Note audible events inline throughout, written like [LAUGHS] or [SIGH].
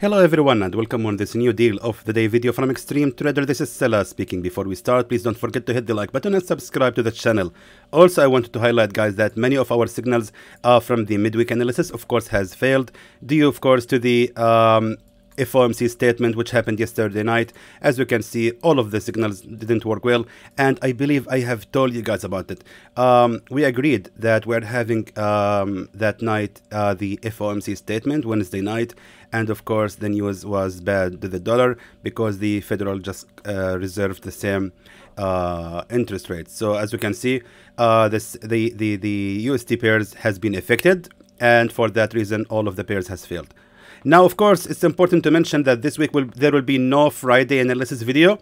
Hello everyone and welcome on this new deal of the day video from Xtreme Trader. This is Salah speaking. Before we start, please don't forget to hit the like button and subscribe to the channel. Also, I wanted to highlight guys that many of our signals uh, from the midweek analysis of course has failed due of course to the um, FOMC statement which happened yesterday night. As you can see, all of the signals didn't work well, and I believe I have told you guys about it. Um, we agreed that we're having um, that night uh, the FOMC statement Wednesday night, and of course the news was bad to the dollar because the Federal just uh, reserved the same uh, interest rates. So as you can see, uh, this, the the the USD pairs has been affected, and for that reason, all of the pairs has failed. Now, of course, it's important to mention that this week will, there will be no Friday analysis video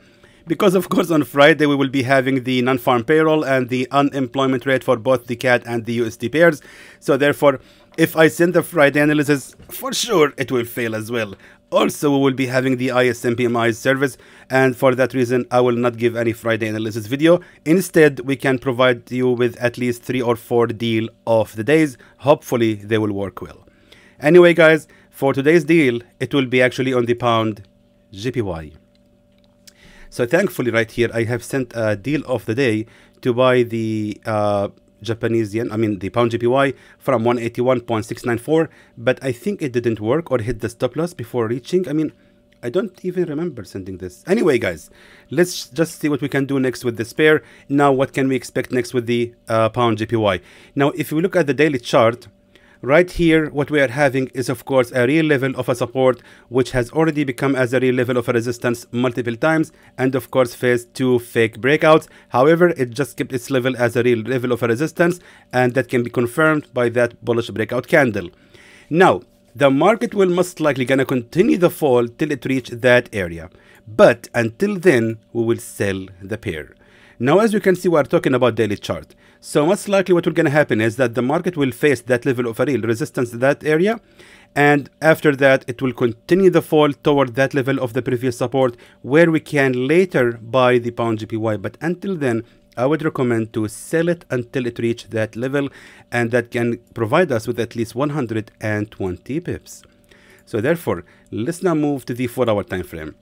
because, of course, on Friday we will be having the non-farm payroll and the unemployment rate for both the CAD and the USD pairs. So, therefore, if I send the Friday analysis, for sure it will fail as well. Also, we will be having the ISM PMI service, and for that reason, I will not give any Friday analysis video. Instead, we can provide you with at least three or four deal of the days. Hopefully, they will work well. Anyway, guys, for today's deal, it will be actually on the pound JPY. So thankfully right here, I have sent a deal of the day to buy the uh, Japanese yen, I mean the pound JPY from 181.694, but I think it didn't work or hit the stop loss before reaching. I mean, I don't even remember sending this. Anyway, guys, let's just see what we can do next with this pair. Now, what can we expect next with the uh, pound JPY? Now, if we look at the daily chart, Right here, what we are having is of course a real level of a support which has already become as a real level of a resistance multiple times and of course faced two fake breakouts. However, it just kept its level as a real level of a resistance and that can be confirmed by that bullish breakout candle. Now, the market will most likely gonna continue the fall till it reach that area. But until then, we will sell the pair. Now, as you can see, we are talking about daily chart. So most likely what will to happen is that the market will face that level of a real resistance that area. And after that, it will continue the fall toward that level of the previous support where we can later buy the pound JPY. But until then, I would recommend to sell it until it reach that level and that can provide us with at least 120 pips. So therefore, let's now move to the 4 hour time frame.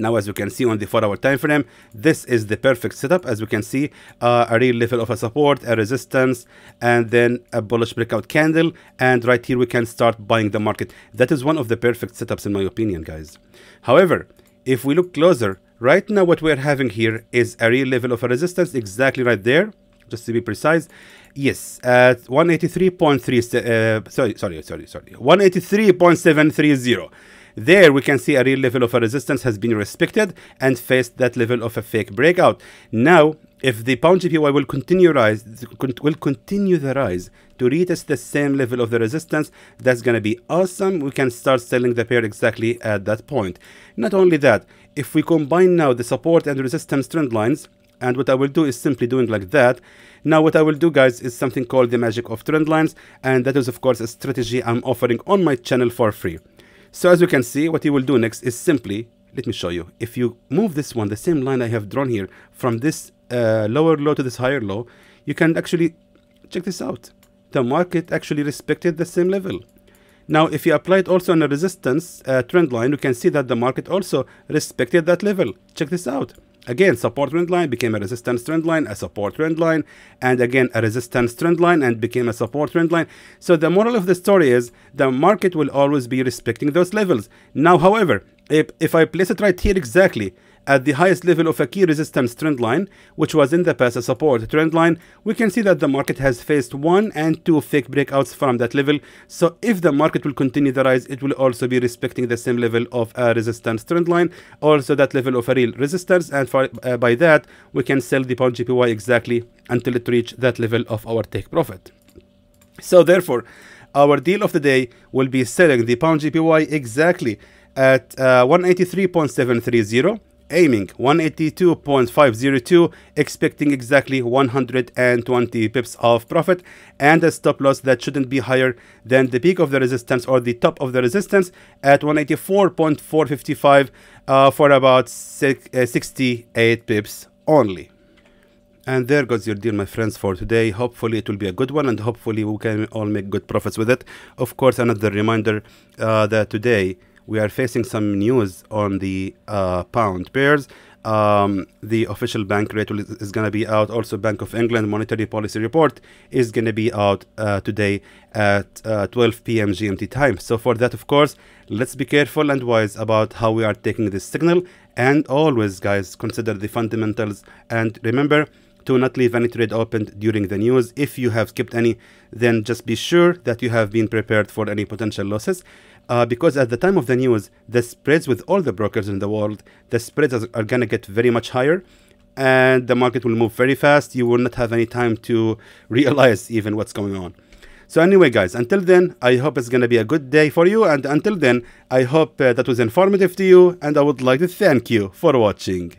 Now, as you can see on the 4 hour time frame, this is the perfect setup. As we can see, uh, a real level of a support, a resistance, and then a bullish breakout candle. And right here, we can start buying the market. That is one of the perfect setups in my opinion, guys. However, if we look closer, right now what we're having here is a real level of a resistance exactly right there. Just to be precise, yes, at 183.3, uh, sorry, sorry, sorry, sorry, 183.730. There we can see a real level of a resistance has been respected and faced that level of a fake breakout. Now, if the pound JPY will continue rise, will continue the rise to retest the same level of the resistance, that's gonna be awesome. We can start selling the pair exactly at that point. Not only that, if we combine now the support and resistance trend lines, and what I will do is simply doing like that. Now what I will do guys is something called the magic of trend lines and that is of course a strategy I'm offering on my channel for free. So as you can see, what you will do next is simply, let me show you. If you move this one, the same line I have drawn here, from this uh, lower low to this higher low, you can actually, check this out. The market actually respected the same level. Now, if you apply it also on a resistance uh, trend line, you can see that the market also respected that level. Check this out. Again, support trend line became a resistance trend line, a support trend line, and again a resistance trend line and became a support trend line. So the moral of the story is the market will always be respecting those levels. Now, however, if, if I place it right here exactly, at the highest level of a key resistance trend line, which was in the past a support trend line, we can see that the market has faced one and two fake breakouts from that level. So if the market will continue the rise, it will also be respecting the same level of a resistance trend line, also that level of a real resistance. And for, uh, by that, we can sell the pound JPY exactly until it reach that level of our take profit. So therefore, our deal of the day will be selling the pound JPY exactly at uh, 183.730 aiming 182.502 expecting exactly 120 pips of profit and a stop loss that shouldn't be higher than the peak of the resistance or the top of the resistance at 184.455 uh, for about six, uh, 68 pips only and there goes your deal, my friends, for today. Hopefully, it will be a good one, and hopefully, we can all make good profits with it. Of course, another reminder uh, that today we are facing some news on the uh, pound pairs. Um, the official bank rate will, is going to be out. Also, Bank of England monetary policy report is going to be out uh, today at uh, 12 p.m. GMT time. So for that, of course, let's be careful and wise about how we are taking this signal. And always, guys, consider the fundamentals. And remember, to not leave any trade opened during the news. If you have skipped any, then just be sure that you have been prepared for any potential losses. Uh, because at the time of the news, the spreads with all the brokers in the world, the spreads are, are going to get very much higher and the market will move very fast. You will not have any time to [LAUGHS] realize even what's going on. So anyway, guys, until then, I hope it's going to be a good day for you. And until then, I hope uh, that was informative to you. And I would like to thank you for watching.